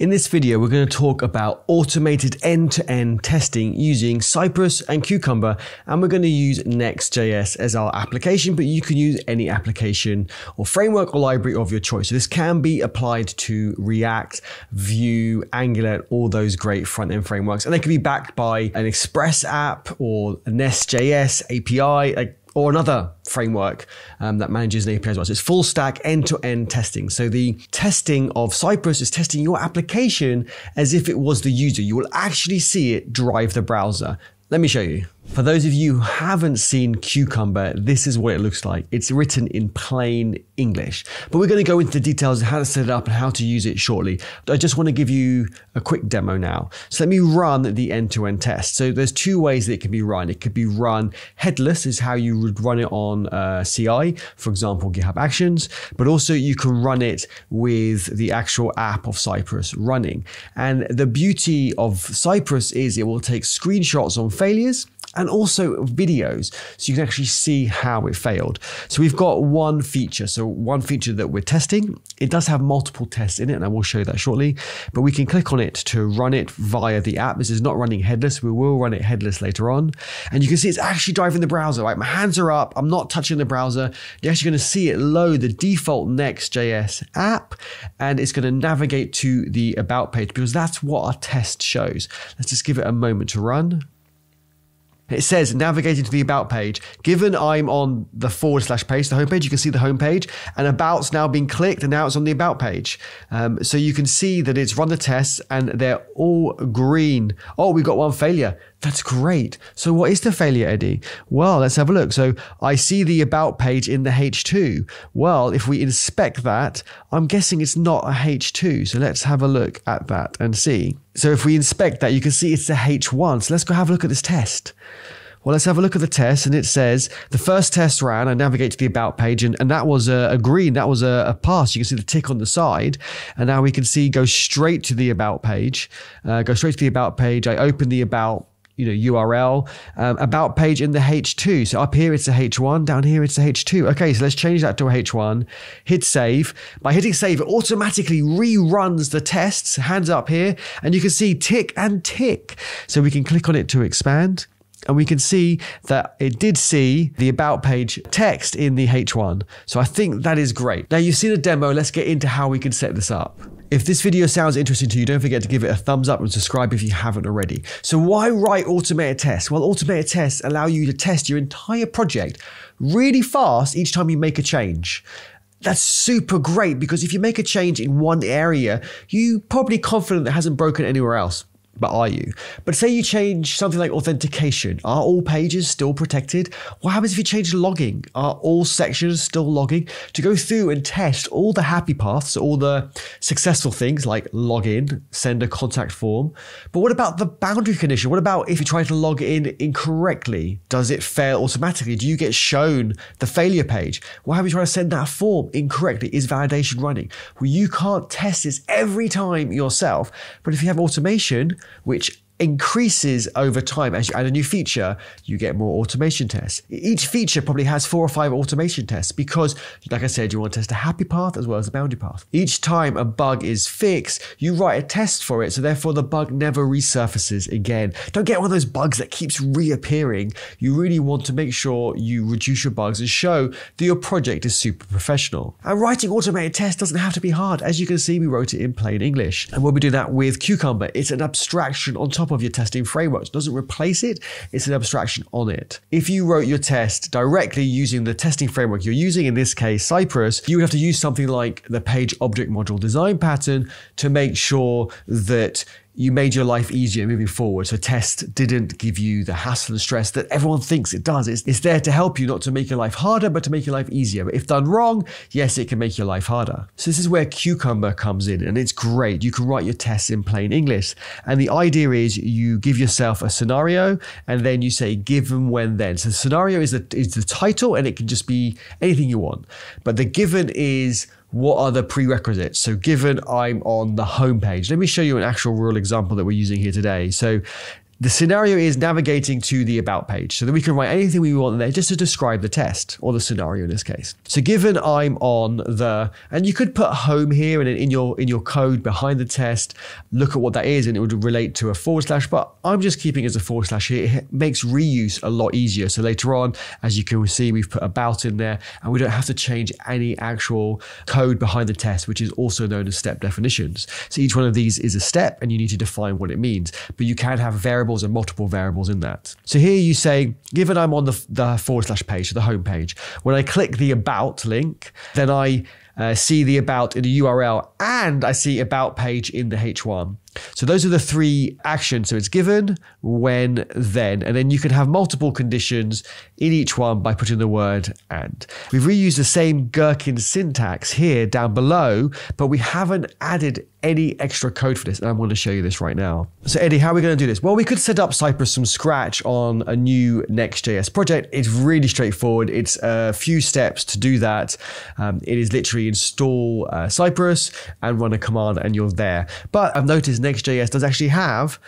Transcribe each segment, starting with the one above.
In this video, we're going to talk about automated end-to-end testing using Cypress and Cucumber, and we're going to use Next.js as our application, but you can use any application or framework or library of your choice. So this can be applied to React, Vue, Angular, all those great front-end frameworks, and they can be backed by an Express app or Nest.js API, like or another framework um, that manages an API as well. So it's full stack end to end testing. So the testing of Cypress is testing your application as if it was the user. You will actually see it drive the browser. Let me show you. For those of you who haven't seen Cucumber, this is what it looks like. It's written in plain English, but we're going to go into the details of how to set it up and how to use it shortly. I just want to give you a quick demo now. So let me run the end-to-end test. So there's two ways that it can be run. It could be run headless is how you would run it on uh, CI, for example, GitHub Actions, but also you can run it with the actual app of Cypress running. And the beauty of Cypress is it will take screenshots on failures and also videos so you can actually see how it failed. So we've got one feature. So one feature that we're testing, it does have multiple tests in it and I will show you that shortly, but we can click on it to run it via the app. This is not running headless. We will run it headless later on. And you can see it's actually driving the browser, right? My hands are up. I'm not touching the browser. You're actually going to see it load the default Next.js app and it's going to navigate to the about page because that's what our test shows. Let's just give it a moment to run. It says navigating to the about page. Given I'm on the forward slash page, the homepage, you can see the homepage and about's now been clicked and now it's on the about page. Um, so you can see that it's run the tests and they're all green. Oh, we've got one failure. That's great. So what is the failure, Eddie? Well, let's have a look. So I see the about page in the H2. Well, if we inspect that, I'm guessing it's not a H2. So let's have a look at that and see. So if we inspect that, you can see it's a H1. So let's go have a look at this test. Well, let's have a look at the test. And it says the first test ran, I navigate to the about page, and, and that was a, a green, that was a, a, pass. You can see the tick on the side. And now we can see go straight to the about page, uh, go straight to the about page. I open the about you know URL um, about page in the H2. So up here it's a H1, down here it's a H2. Okay, so let's change that to a H1. Hit save. By hitting save, it automatically reruns the tests. Hands up here, and you can see tick and tick. So we can click on it to expand. And we can see that it did see the about page text in the H1. So I think that is great. Now you've seen a demo. Let's get into how we can set this up. If this video sounds interesting to you, don't forget to give it a thumbs up and subscribe if you haven't already. So why write automated tests? Well, automated tests allow you to test your entire project really fast each time you make a change. That's super great because if you make a change in one area, you probably confident it hasn't broken anywhere else but are you? But say you change something like authentication. Are all pages still protected? What happens if you change logging? Are all sections still logging? To go through and test all the happy paths, all the successful things like login, send a contact form. But what about the boundary condition? What about if you try to log in incorrectly? Does it fail automatically? Do you get shown the failure page? Happens if you try to send that form incorrectly? Is validation running? Well, you can't test this every time yourself. But if you have automation, which increases over time. As you add a new feature you get more automation tests. Each feature probably has four or five automation tests because like i said you want to test a happy path as well as a boundary path. Each time a bug is fixed you write a test for it so therefore the bug never resurfaces again. Don't get one of those bugs that keeps reappearing. You really want to make sure you reduce your bugs and show that your project is super professional. And writing automated tests doesn't have to be hard. As you can see we wrote it in plain english. And we'll be doing that with cucumber. It's an abstraction on top of your testing framework. It doesn't replace it, it's an abstraction on it. If you wrote your test directly using the testing framework you're using, in this case Cypress, you would have to use something like the page object module design pattern to make sure that you made your life easier moving forward. So test didn't give you the hassle and stress that everyone thinks it does. It's, it's there to help you, not to make your life harder, but to make your life easier. But if done wrong, yes, it can make your life harder. So this is where Cucumber comes in and it's great. You can write your tests in plain English. And the idea is you give yourself a scenario and then you say given when then. So the scenario is the, is the title and it can just be anything you want. But the given is what are the prerequisites? So given I'm on the home page, let me show you an actual real example that we're using here today. So The scenario is navigating to the about page. So that we can write anything we want there just to describe the test or the scenario in this case. So given I'm on the, and you could put home here and in your in your code behind the test, look at what that is and it would relate to a forward slash, but I'm just keeping it as a forward slash here. It makes reuse a lot easier. So later on, as you can see, we've put about in there and we don't have to change any actual code behind the test, which is also known as step definitions. So each one of these is a step and you need to define what it means, but you can have variables and multiple variables in that. So here you say, given I'm on the, the forward slash page, so the home page, when I click the about link, then I uh, see the about in the URL and I see about page in the H1. So those are the three actions. So it's given, when, then, and then you can have multiple conditions in each one by putting the word and. We've reused the same Gherkin syntax here down below, but we haven't added any extra code for this. And I'm going to show you this right now. So Eddie, how are we going to do this? Well, we could set up Cypress from scratch on a new Next.js project. It's really straightforward. It's a few steps to do that. Um, it is literally install uh, Cypress and run a command and you're there. But I've noticed Next.js does actually have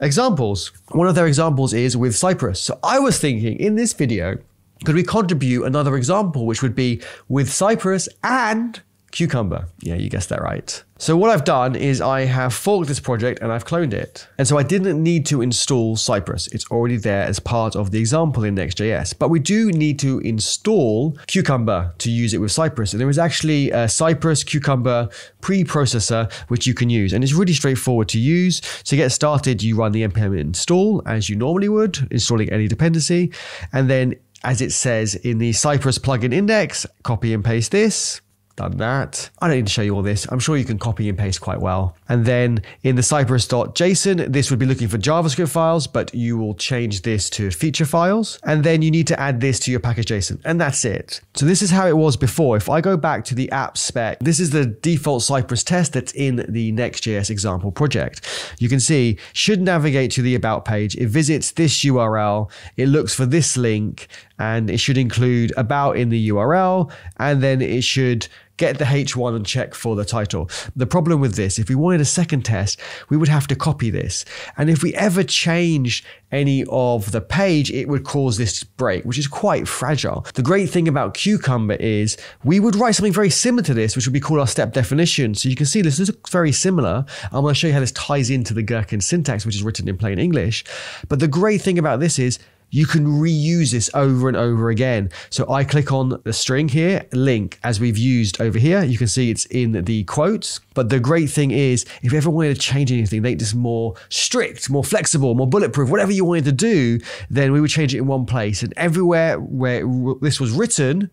examples. One of their examples is with Cypress. So I was thinking in this video, could we contribute another example, which would be with Cypress and Cucumber. Yeah, you guessed that right. So what I've done is I have forked this project and I've cloned it. And so I didn't need to install Cypress. It's already there as part of the example in Next.js. But we do need to install Cucumber to use it with Cypress. And there is actually a Cypress Cucumber preprocessor which you can use. And it's really straightforward to use. To get started, you run the npm install as you normally would, installing any dependency. And then as it says in the Cypress plugin index, copy and paste this done that. I don't need to show you all this. I'm sure you can copy and paste quite well. And then in the cypress.json, this would be looking for JavaScript files, but you will change this to feature files. And then you need to add this to your package.json. And that's it. So this is how it was before. If I go back to the app spec, this is the default Cypress test that's in the Next.js example project. You can see should navigate to the about page. It visits this URL. It looks for this link and it should include about in the URL, and then it should get the H1 and check for the title. The problem with this, if we wanted a second test, we would have to copy this. And if we ever change any of the page, it would cause this break, which is quite fragile. The great thing about Cucumber is we would write something very similar to this, which would be called our step definition. So you can see this is very similar. I'm going to show you how this ties into the Gherkin syntax, which is written in plain English. But the great thing about this is you can reuse this over and over again. So I click on the string here, link, as we've used over here. You can see it's in the quotes. But the great thing is, if you ever wanted to change anything, make this more strict, more flexible, more bulletproof, whatever you wanted to do, then we would change it in one place. And everywhere where this was written,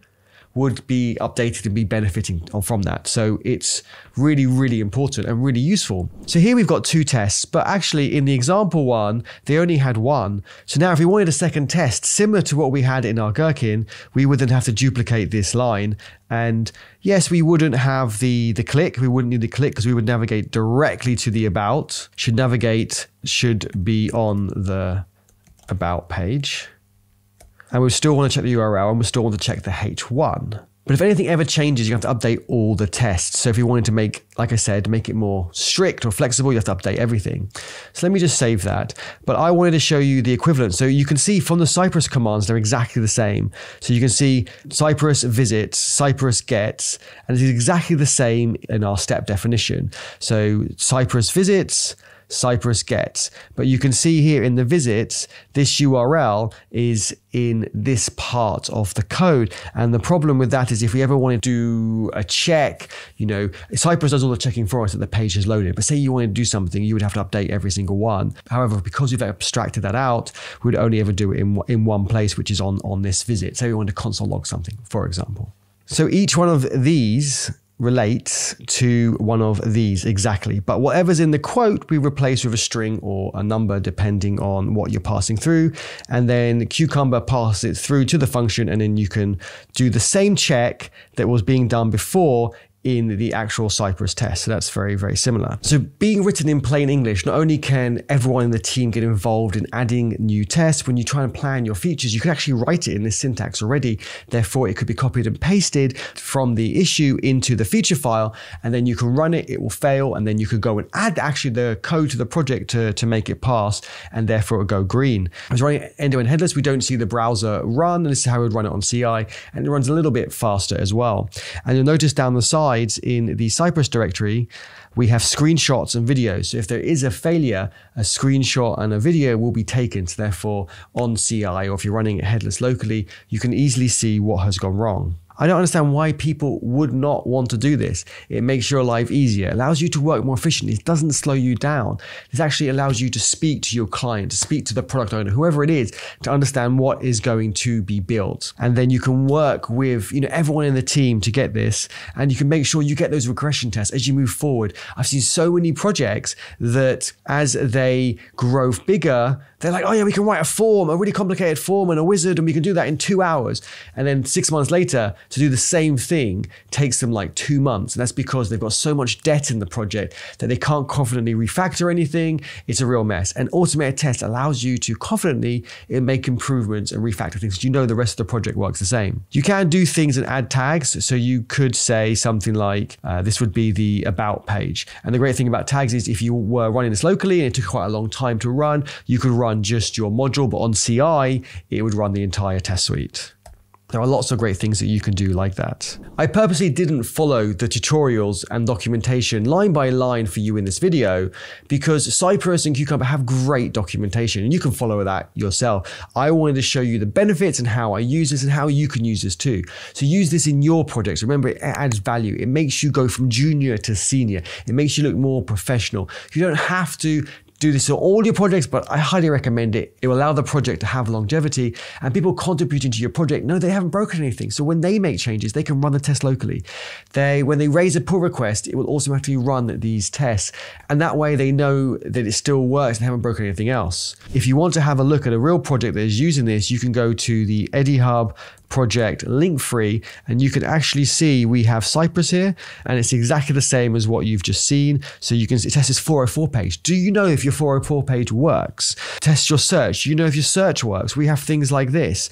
would be updated and be benefiting from that. So it's really, really important and really useful. So here we've got two tests, but actually in the example one, they only had one. So now if we wanted a second test similar to what we had in our Gherkin, we would then have to duplicate this line. And yes, we wouldn't have the, the click. We wouldn't need the click because we would navigate directly to the about. Should navigate, should be on the about page and we still want to check the URL and we still want to check the H1. But if anything ever changes, you have to update all the tests. So if you wanted to make, like I said, make it more strict or flexible, you have to update everything. So let me just save that. But I wanted to show you the equivalent. So you can see from the Cypress commands, they're exactly the same. So you can see Cypress visits, Cypress gets, and it's exactly the same in our step definition. So Cypress visits, Cypress gets. But you can see here in the visits, this URL is in this part of the code. And the problem with that is if we ever want to do a check, you know, Cypress does all the checking for us that the page is loaded. But say you want to do something, you would have to update every single one. However, because we've abstracted that out, we'd only ever do it in, in one place, which is on, on this visit. Say we want to console log something, for example. So each one of these relates to one of these exactly. But whatever's in the quote, we replace with a string or a number depending on what you're passing through. And then Cucumber passes it through to the function, and then you can do the same check that was being done before in the actual Cypress test. So that's very, very similar. So being written in plain English, not only can everyone in the team get involved in adding new tests, when you try and plan your features, you can actually write it in this syntax already. Therefore, it could be copied and pasted from the issue into the feature file, and then you can run it, it will fail, and then you could go and add actually the code to the project to, to make it pass, and therefore it will go green. As running end-to-end headless, we don't see the browser run, and this is how we would run it on CI, and it runs a little bit faster as well. And you'll notice down the side, in the Cypress directory, we have screenshots and videos. So if there is a failure, a screenshot and a video will be taken. So therefore, on CI or if you're running it headless locally, you can easily see what has gone wrong. I don't understand why people would not want to do this. It makes your life easier, allows you to work more efficiently. It doesn't slow you down. This actually allows you to speak to your client, to speak to the product owner, whoever it is, to understand what is going to be built. And then you can work with, you know, everyone in the team to get this and you can make sure you get those regression tests as you move forward. I've seen so many projects that as they grow bigger, they're like, oh yeah, we can write a form, a really complicated form and a wizard, and we can do that in two hours. And then six months later, to do the same thing takes them like two months. And that's because they've got so much debt in the project that they can't confidently refactor anything. It's a real mess. And automated test allows you to confidently make improvements and refactor things. You know the rest of the project works the same. You can do things and add tags. So you could say something like, uh, this would be the about page. And the great thing about tags is if you were running this locally and it took quite a long time to run, you could run just your module, but on CI, it would run the entire test suite. There are lots of great things that you can do like that. I purposely didn't follow the tutorials and documentation line by line for you in this video because Cypress and Cucumber have great documentation and you can follow that yourself. I wanted to show you the benefits and how I use this and how you can use this too. So use this in your projects. Remember, it adds value. It makes you go from junior to senior. It makes you look more professional. You don't have to do this on all your projects, but I highly recommend it. It will allow the project to have longevity and people contributing to your project know they haven't broken anything. So when they make changes, they can run the test locally. They, when they raise a pull request, it will automatically run these tests. And that way they know that it still works and haven't broken anything else. If you want to have a look at a real project that is using this, you can go to the EddieHub project LinkFree and you can actually see we have Cypress here and it's exactly the same as what you've just seen. So you can test this 404 page. Do you know if your 404 page works? Test your search. Do you know if your search works. We have things like this.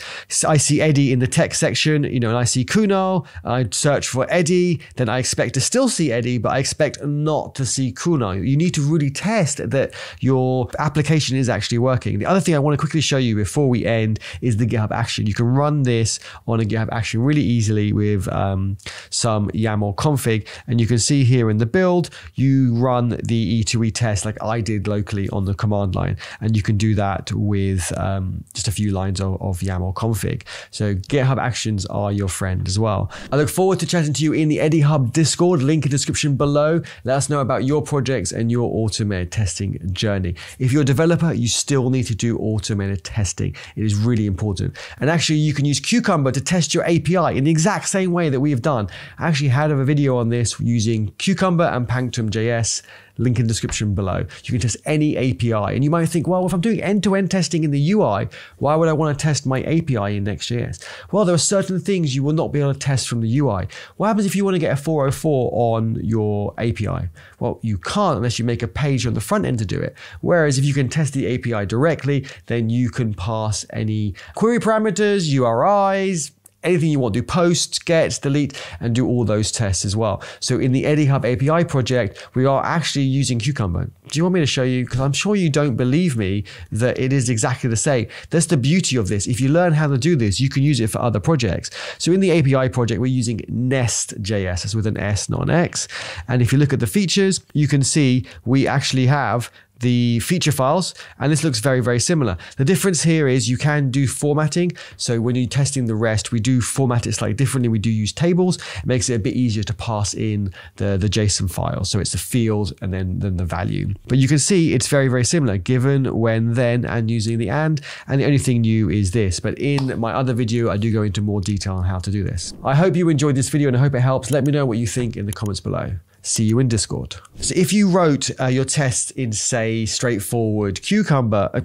I see Eddie in the text section you know and I see Kunal. I search for Eddie. Then I expect to still see Eddie but I expect not to see Kunal. You need to really test that your application is actually working. The other thing I want to quickly show you before we end is the GitHub action. You can run this on a GitHub Action really easily with um, some YAML config. And you can see here in the build, you run the E2E test like I did locally on the command line. And you can do that with um, just a few lines of, of YAML config. So GitHub Actions are your friend as well. I look forward to chatting to you in the EddieHub Discord, link in the description below. Let us know about your projects and your automated testing journey. If you're a developer, you still need to do automated testing. It is really important. And actually, you can use Cucumber To test your API in the exact same way that we've done. I actually had a video on this using Cucumber and Pactum.js link in the description below. You can test any API. And you might think, well, if I'm doing end-to-end testing in the UI, why would I want to test my API in Next.js? Well, there are certain things you will not be able to test from the UI. What happens if you want to get a 404 on your API? Well, you can't unless you make a page on the front end to do it. Whereas if you can test the API directly, then you can pass any query parameters, URIs, anything you want. Do post, get, delete, and do all those tests as well. So in the EddieHub API project, we are actually using Cucumber. Do you want me to show you? Because I'm sure you don't believe me that it is exactly the same. That's the beauty of this. If you learn how to do this, you can use it for other projects. So in the API project, we're using Nest.js, that's with an S, not an X. And if you look at the features, you can see we actually have the feature files, and this looks very, very similar. The difference here is you can do formatting. So when you're testing the rest, we do format it slightly differently. We do use tables. It makes it a bit easier to pass in the, the JSON file. So it's the field and then, then the value. But you can see it's very, very similar, given, when, then, and using the and. And the only thing new is this. But in my other video, I do go into more detail on how to do this. I hope you enjoyed this video and I hope it helps. Let me know what you think in the comments below see you in Discord. So if you wrote uh, your test in, say, straightforward cucumber, uh,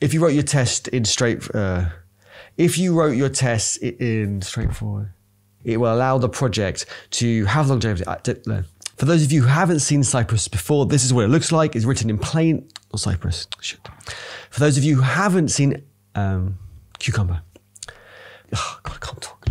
if you wrote your test in straight, uh, if you wrote your test in straightforward, It will allow the project to have longevity. For those of you who haven't seen Cypress before, this is what it looks like. It's written in plain, or Cypress, shit. For those of you who haven't seen um, Cucumber, oh God, I can't talk.